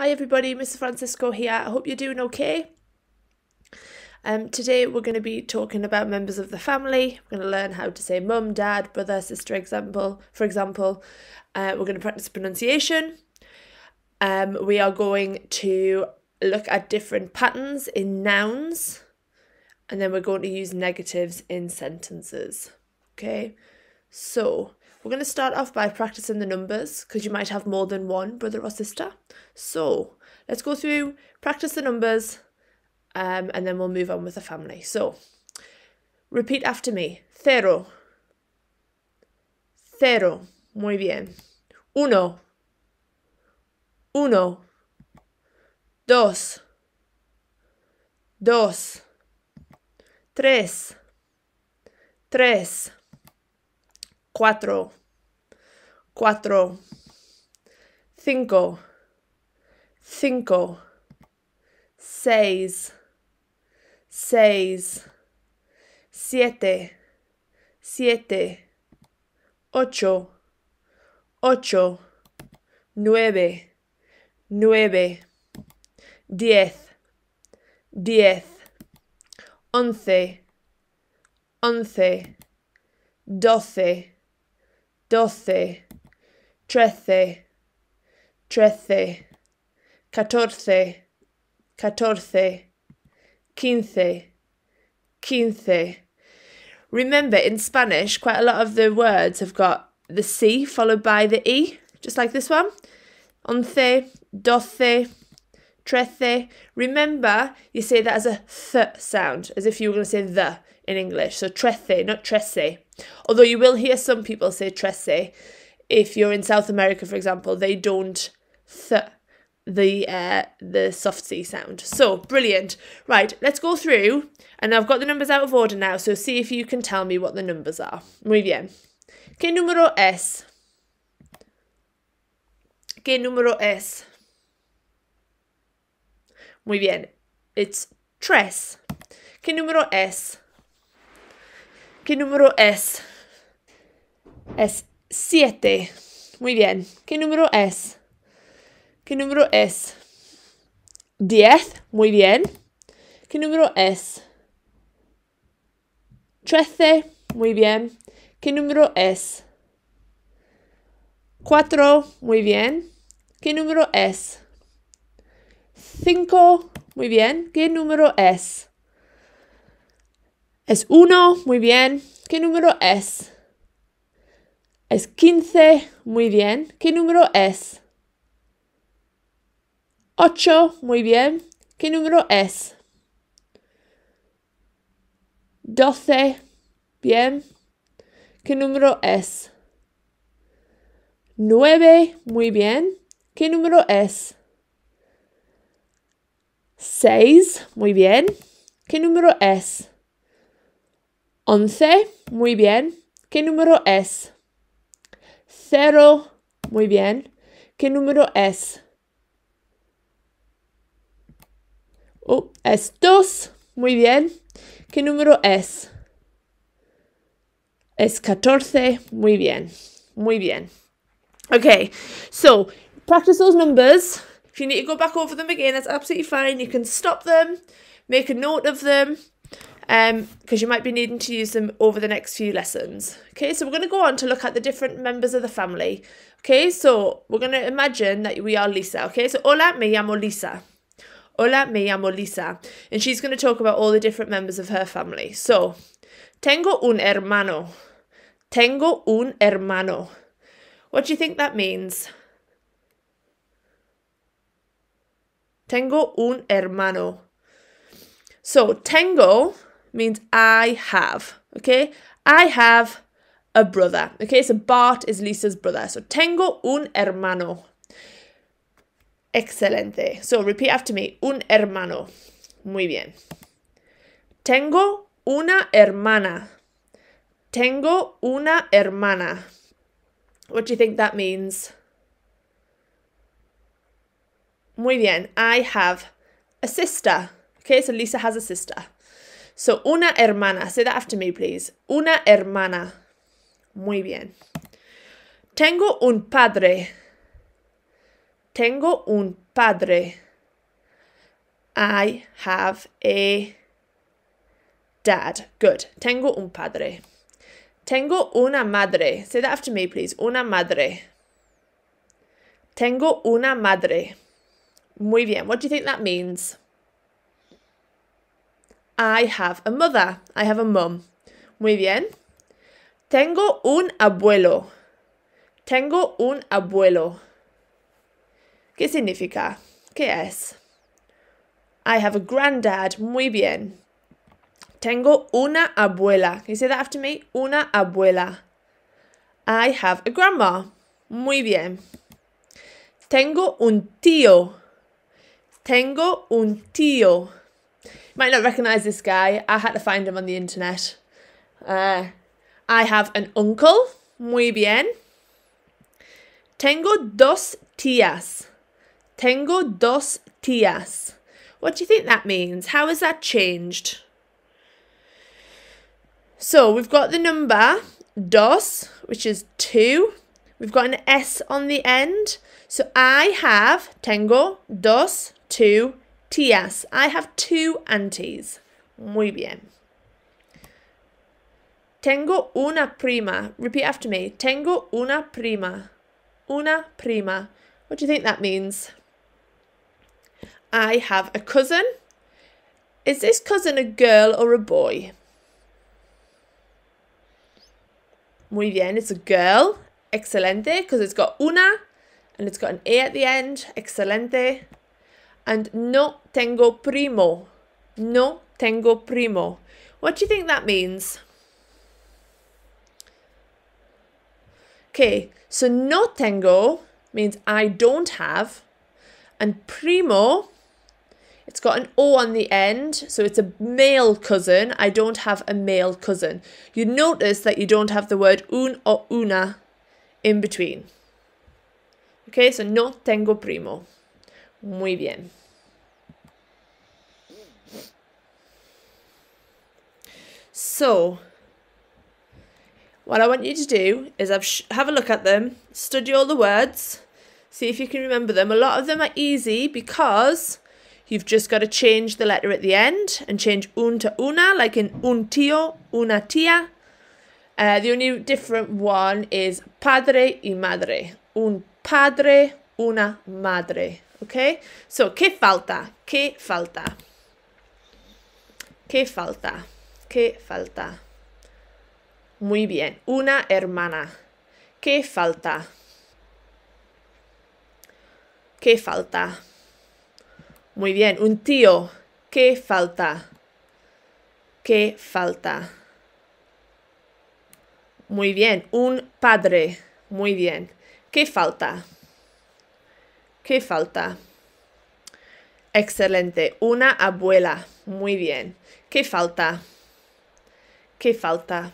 Hi everybody, Mr. Fransisco here. I hope you're doing okay. Um, today we're going to be talking about members of the family. We're going to learn how to say mum, dad, brother, sister. Example, for example, uh, we're going to practice pronunciation. Um, we are going to look at different patterns in nouns, and then we're going to use negatives in sentences. Okay, so we're going to start off by practicing the numbers because you might have more than one brother or sister. So let's go through, practice the numbers, um, and then we'll move on with the family. So repeat after me. Cero. Cero. Muy bien. Uno. Uno. Dos. Dos. Tres. Tres. Cuatro. Cuatro. Cinco. Cinco. Seis. Seis. Siete. Siete. Ocho. Ocho. Nueve. Nueve. Diez. Diez. Once. Once. Doce. Doce. Trece. Trece. Catorce. Catorce. Quince. Quince. Remember, in Spanish, quite a lot of the words have got the C followed by the E, just like this one. Once, doce, trece. Remember, you say that as a th sound, as if you were going to say the in English. So trece, not trece. Although you will hear some people say trece. If you're in South America, for example, they don't th the uh, the soft C sound. So brilliant. Right, let's go through, and I've got the numbers out of order now. So see if you can tell me what the numbers are. Muy bien. ¿Qué número es? ¿Qué número es? Muy bien. It's tres. ¿Qué número es? ¿Qué número es? Es siete. Muy bien. ¿Qué número es? ¿Qué número es? Diez. Muy bien. ¿Qué número es? Trece. Muy bien. ¿Qué número es? Cuatro. Muy bien. ¿Qué número es? Cinco. Muy bien. ¿Qué número es? Es uno. Muy bien. ¿Qué número es? Es quince. Muy bien. ¿Qué número es? Ocho. Muy bien. ¿Qué número es? Doce. Bien. ¿Qué número es? Nueve. Muy bien. ¿Qué número es? Seis. Muy bien. ¿Qué número es? Once. Muy bien. ¿Qué número es? Cero. Muy bien. ¿Qué número es? Oh, es dos. Muy bien. ¿Qué número es? Es catorce. Muy bien. Muy bien. Okay, so practice those numbers. If you need to go back over them again, that's absolutely fine. You can stop them, make a note of them, um, because you might be needing to use them over the next few lessons. Okay, so we're going to go on to look at the different members of the family. Okay, so we're going to imagine that we are Lisa. Okay, so hola, me llamo Lisa. Hola, me llamo Lisa. And she's going to talk about all the different members of her family. So, tengo un hermano. Tengo un hermano. What do you think that means? Tengo un hermano. So, tengo means I have. Okay, I have a brother. Okay, so Bart is Lisa's brother. So, tengo un hermano. Excelente. So, repeat after me. Un hermano. Muy bien. Tengo una hermana. Tengo una hermana. What do you think that means? Muy bien. I have a sister. Okay, so Lisa has a sister. So, una hermana. Say that after me, please. Una hermana. Muy bien. Tengo un padre. Tengo un padre. I have a dad. Good. Tengo un padre. Tengo una madre. Say that after me, please. Una madre. Tengo una madre. Muy bien. What do you think that means? I have a mother. I have a mom. Muy bien. Tengo un abuelo. Tengo un abuelo. ¿Qué significa? ¿Qué es? I have a granddad. Muy bien. Tengo una abuela. Can you say that after me? Una abuela. I have a grandma. Muy bien. Tengo un tío. Tengo un tío. Might not recognize this guy. I had to find him on the internet. Uh, I have an uncle. Muy bien. Tengo dos tías. Tengo dos tías. What do you think that means? How has that changed? So we've got the number dos, which is two. We've got an S on the end. So I have, tengo dos, two tías. I have two aunties. Muy bien. Tengo una prima. Repeat after me. Tengo una prima. Una prima. What do you think that means? I have a cousin. Is this cousin a girl or a boy? Muy bien, it's a girl. Excelente, because it's got una and it's got an A at the end. Excelente. And no tengo primo. No tengo primo. What do you think that means? Okay, so no tengo means I don't have, and primo it's got an O on the end, so it's a male cousin. I don't have a male cousin. You notice that you don't have the word un or una in between. Okay, so no tengo primo. Muy bien. So, what I want you to do is have a look at them, study all the words, see if you can remember them. A lot of them are easy because You've just got to change the letter at the end and change un to una, like in un tío, una tía. Uh, the only different one is padre y madre. Un padre, una madre. Okay? So, ¿qué falta? ¿Qué falta? ¿Qué falta? ¿Qué falta? Muy bien. Una hermana. ¿Qué falta? ¿Qué falta? Muy bien, un tío. ¿Qué falta? ¿Qué falta? Muy bien, un padre. Muy bien. ¿Qué falta? ¿Qué falta? Excelente. Una abuela. Muy bien. ¿Qué falta? ¿Qué falta?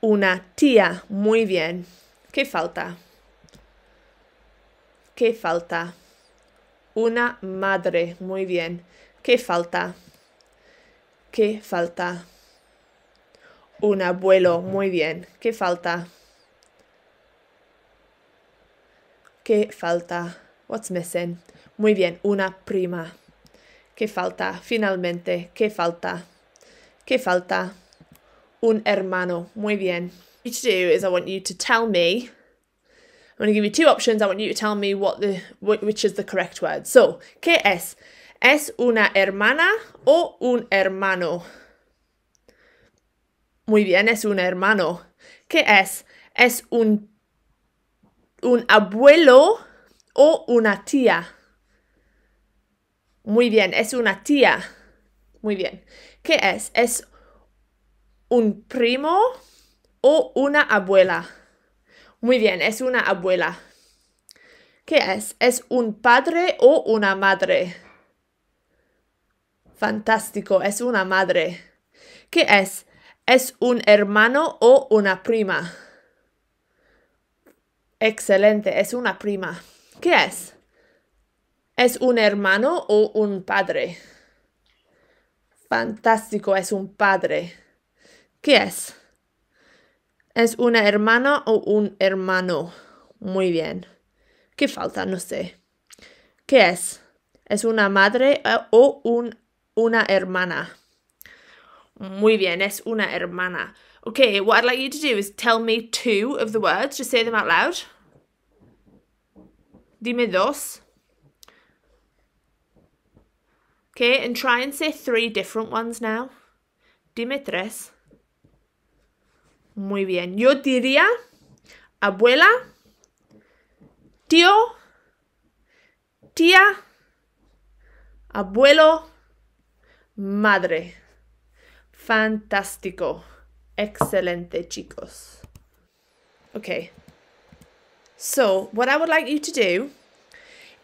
Una tía. Muy bien. ¿Qué falta? ¿Qué falta? Una madre. Muy bien. ¿Qué falta? ¿Qué falta? Un abuelo. Muy bien. ¿Qué falta? ¿Qué falta? What's missing? Muy bien. Una prima. ¿Qué falta? Finalmente. ¿Qué falta? ¿Qué falta? Un hermano. Muy bien. What you to do is I want you to tell me I'm going to give you two options. I want you to tell me what the which is the correct word. So, ¿qué es? ¿Es una hermana o un hermano? Muy bien, es un hermano. ¿Qué es? ¿Es un, un abuelo o una tía? Muy bien, es una tía. Muy bien. ¿Qué es? ¿Es un primo o una abuela? Muy bien, es una abuela. ¿Qué es? ¿Es un padre o una madre? Fantástico, es una madre. ¿Qué es? ¿Es un hermano o una prima? Excelente, es una prima. ¿Qué es? ¿Es un hermano o un padre? Fantástico, es un padre. ¿Qué es? ¿Es una hermana o un hermano? Muy bien. ¿Qué falta? No sé. ¿Qué es? ¿Es una madre eh, o un, una hermana? Muy bien, es una hermana. Okay, what I'd like you to do is tell me two of the words. Just say them out loud. Dime dos. Okay, and try and say three different ones now. Dime tres. Muy bien. Yo diría abuela, tío, tía, abuelo, madre. Fantástico. Excelente, chicos. Okay. So, what I would like you to do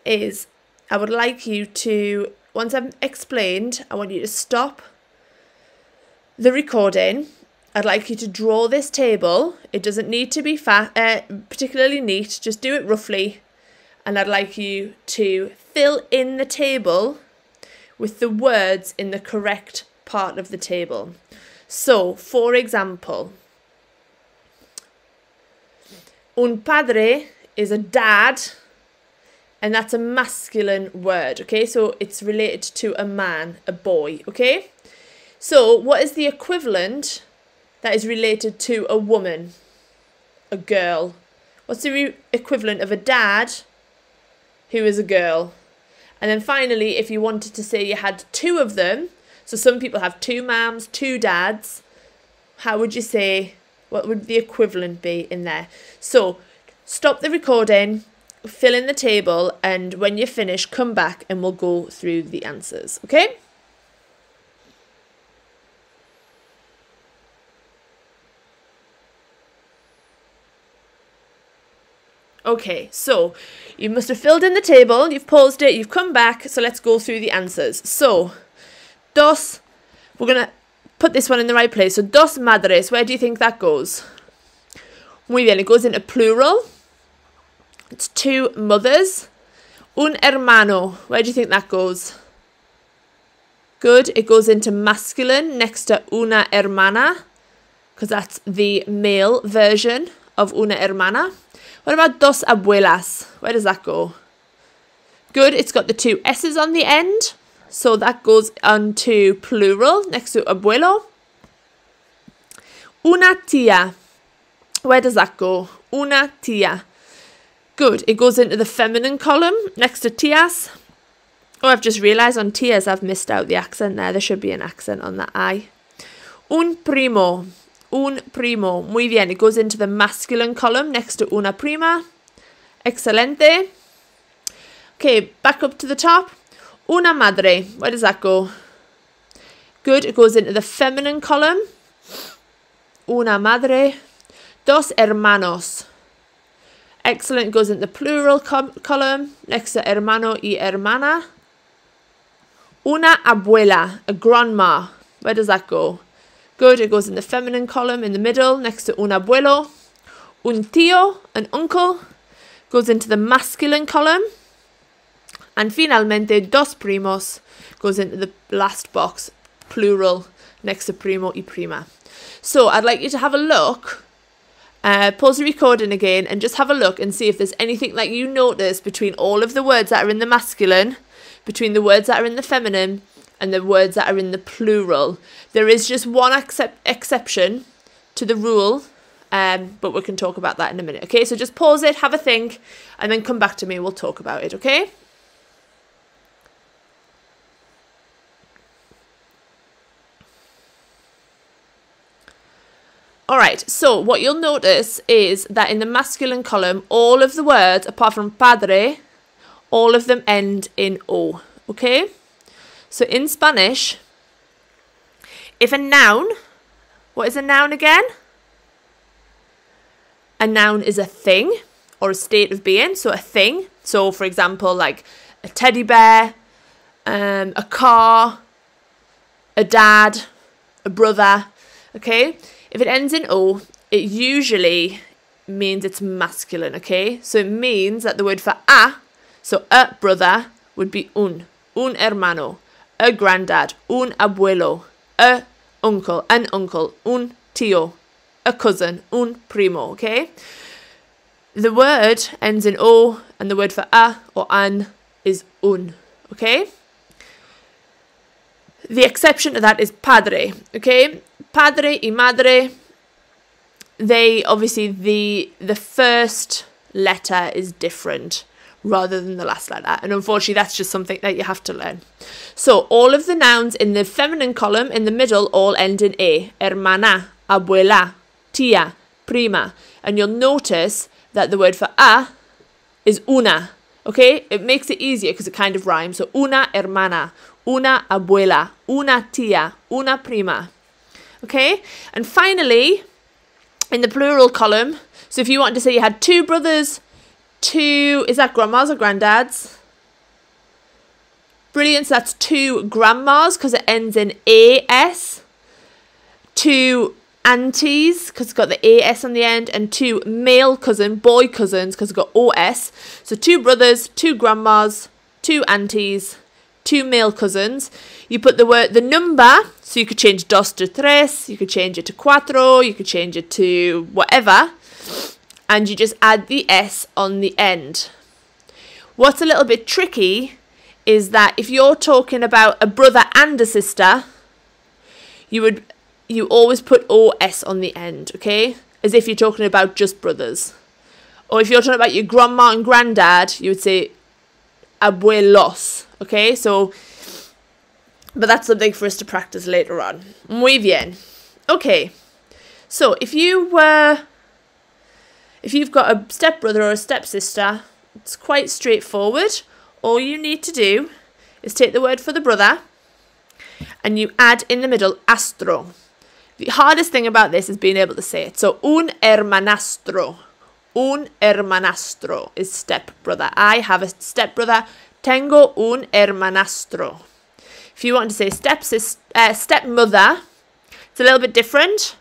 is I would like you to, once I've explained, I want you to stop the recording. I'd like you to draw this table. It doesn't need to be uh, particularly neat, just do it roughly. And I'd like you to fill in the table with the words in the correct part of the table. So, for example, un padre is a dad, and that's a masculine word, okay? So it's related to a man, a boy, okay? So, what is the equivalent that is related to a woman, a girl? What's the equivalent of a dad who is a girl? And then finally, if you wanted to say you had two of them, so some people have two mums, two dads. How would you say, what would the equivalent be in there? So stop the recording, fill in the table, and when you finish, come back and we'll go through the answers, okay? Okay, so you must have filled in the table, you've paused it, you've come back, so let's go through the answers. So, dos, we're going to put this one in the right place. So, dos madres, where do you think that goes? Muy bien, it goes into plural. It's two mothers. Un hermano, where do you think that goes? Good, it goes into masculine next to una hermana, because that's the male version of una hermana. What about dos abuelas? Where does that go? Good, it's got the two S's on the end. So that goes on to plural next to abuelo. Una tía. Where does that go? Una tía. Good. It goes into the feminine column next to tías. Oh, I've just realised on tías I've missed out the accent there. There should be an accent on that I. Un primo. Un primo. Muy bien. It goes into the masculine column next to una prima. Excelente. Okay, back up to the top. Una madre. Where does that go? Good. It goes into the feminine column. Una madre. Dos hermanos. Excellent. Goes into the plural column next to hermano y hermana. Una abuela. A grandma. Where does that go? Good. It goes in the feminine column in the middle next to un abuelo. Un tío. An uncle. Goes into the masculine column and finalmente, dos primos goes into the last box, plural, next to primo y prima. So I'd like you to have a look, uh, pause the recording again, and just have a look and see if there's anything that you notice between all of the words that are in the masculine, between the words that are in the feminine, and the words that are in the plural. There is just one accept- exception to the rule, um, but we can talk about that in a minute. Okay, so just pause it, have a think, and then come back to me. We'll talk about it. Okay. All right, so what you'll notice is that in the masculine column, all of the words, apart from padre, all of them end in O, okay? So in Spanish, if a noun, what is a noun again? A noun is a thing or a state of being, so a thing. So, for example, like a teddy bear, um, a car, a dad, a brother, okay? If it ends in O, it usually means it's masculine, okay? So it means that the word for a, so a brother, would be un, un hermano, a granddad, un abuelo, a uncle, an uncle, un tío, a cousin, un primo, okay? The word ends in O, and the word for a or an is un. Okay? The exception to that is padre. Okay? Padre y madre, they obviously the the first letter is different rather than the last letter. And unfortunately, that's just something that you have to learn. So all of the nouns in the feminine column in the middle all end in A. Hermana, abuela, tia, prima. And you'll notice that the word for a is una. Okay? It makes it easier because it kind of rhymes. So una hermana, una abuela, una tia, una prima. Okay? And finally, in the plural column, so if you wanted to say you had two brothers, two, is that grandmas or granddads? Brilliant, so that's two grandmas because it ends in AS. Two aunties because it's got the AS on the end, and two male cousin, boy cousins because it's got OS. So two brothers, two grandmas, two aunties, two male cousins. You put the word, the number, so you could change dos to tres, you could change it to cuatro, you could change it to whatever and you just add the S on the end. What's a little bit tricky is that if you're talking about a brother and a sister, you would you always put OS on the end, okay? As if you're talking about just brothers. Or if you're talking about your grandma and granddad, you would say abuelos, okay? So, but that's something for us to practice later on. Muy bien. Okay, so if you were if you've got a stepbrother or a stepsister, it's quite straightforward. All you need to do is take the word for the brother and you add in the middle astro. The hardest thing about this is being able to say it. So, un hermanastro. Un hermanastro is stepbrother. I have a stepbrother. Tengo un hermanastro. If you want to say stepsis, uh, stepmother, it's a little bit different.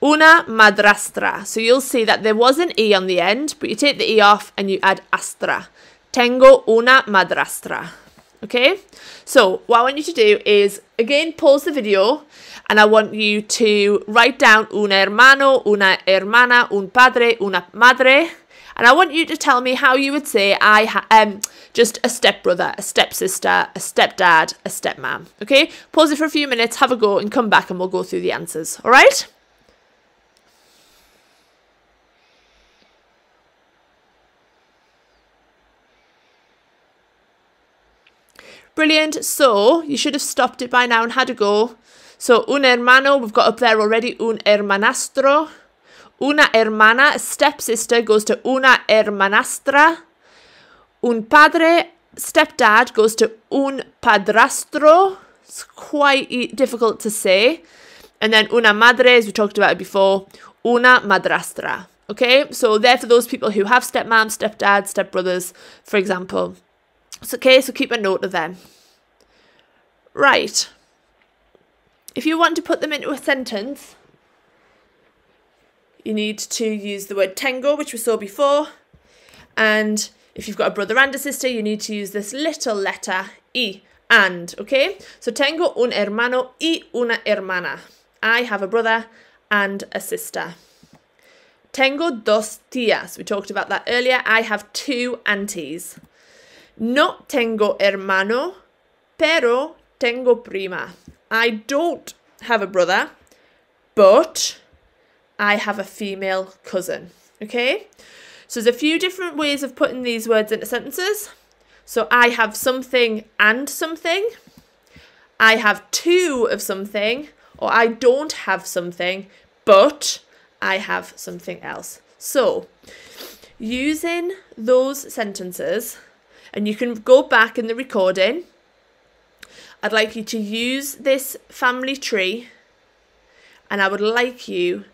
Una madrastra. So you'll see that there was an E on the end, but you take the E off and you add astra. Tengo una madrastra. Okay? So what I want you to do is, again, pause the video and I want you to write down un hermano, una hermana, un padre, una madre. And I want you to tell me how you would say I um just a stepbrother, a stepsister, a stepdad, a stepmom. Okay? Pause it for a few minutes, have a go, and come back and we'll go through the answers. All right? Brilliant. So you should have stopped it by now and had a go. So un hermano, we've got up there already, un hermanastro. Una hermana, stepsister, goes to una hermanastra. Un padre, stepdad, goes to un padrastro. It's quite difficult to say. And then una madre, as we talked about it before, una madrastra. Okay, so they're for those people who have stepmom, stepdad, stepbrothers, for example. So, okay, so keep a note of them. Right. If you want to put them into a sentence, you need to use the word tengo, which we saw before. And if you've got a brother and a sister, you need to use this little letter E, and, okay? So tengo un hermano y una hermana. I have a brother and a sister. Tengo dos tías. We talked about that earlier. I have two aunties. No tengo hermano, pero tengo prima. I don't have a brother, but I have a female cousin. Okay? So there's a few different ways of putting these words into sentences. So I have something and something. I have two of something, or I don't have something, but I have something else. So, using those sentences, and you can go back in the recording. I'd like you to use this family tree and I would like you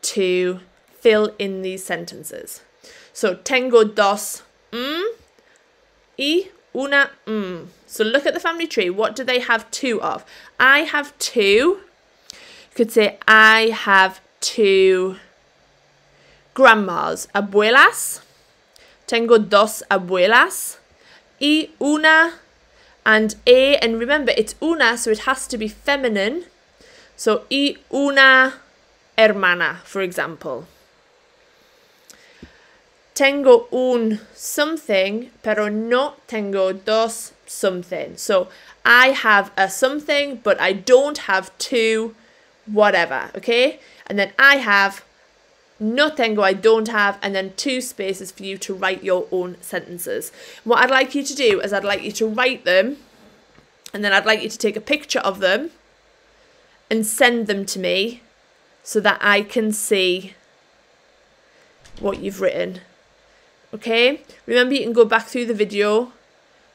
to fill in these sentences. So, tengo dos mm y una mm. So, look at the family tree. What do they have two of? I have two. You could say, I have two grandmas, abuelas. Tengo dos abuelas y una and a and remember it's una so it has to be feminine so y una hermana for example tengo un something, pero no tengo dos something. So I have a something, but I don't have two whatever, okay? And then I have no tengo, I don't have, and then two spaces for you to write your own sentences. What I'd like you to do is I'd like you to write them, and then I'd like you to take a picture of them and send them to me so that I can see what you've written. Okay, remember you can go back through the video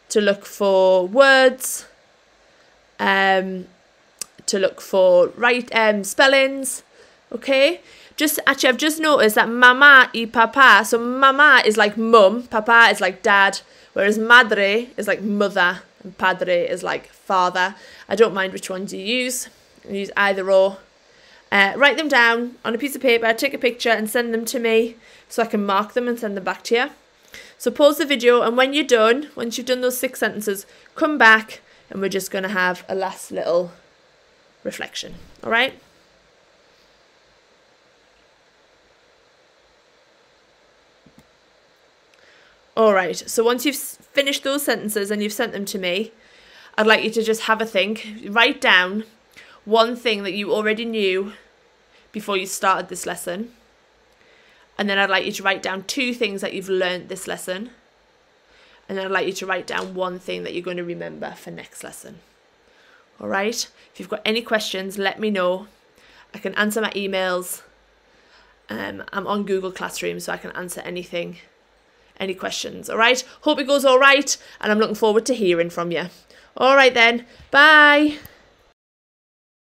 to look for words, um, to look for right um, spellings. Okay, just actually I've just noticed that mama y papa. So mama is like mum, papa is like dad, whereas madre is like mother and padre is like father. I don't mind which ones you use. Use either or. Uh, write them down on a piece of paper, take a picture and send them to me so I can mark them and send them back to you. So pause the video and when you're done, once you've done those six sentences, come back and we're just going to have a last little reflection. All right? All right, so once you've finished those sentences and you've sent them to me, I'd like you to just have a think. Write down one thing that you already knew before you started this lesson. And then I'd like you to write down two things that you've learned this lesson. And then I'd like you to write down one thing that you're going to remember for next lesson. All right? If you've got any questions, let me know. I can answer my emails. Um, I'm on Google Classroom, so I can answer anything any questions. All right. Hope it goes all right. And I'm looking forward to hearing from you. All right then. Bye.